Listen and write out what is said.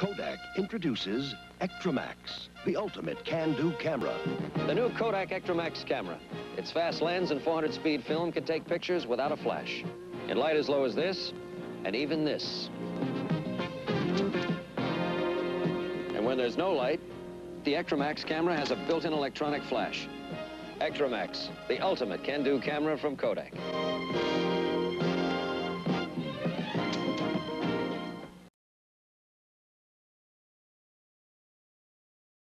Kodak introduces Ektramax, the ultimate can-do camera. The new Kodak Ektramax camera. Its fast lens and 400 speed film can take pictures without a flash. In light as low as this, and even this. And when there's no light, the Ektramax camera has a built-in electronic flash. Ektramax, the ultimate can-do camera from Kodak.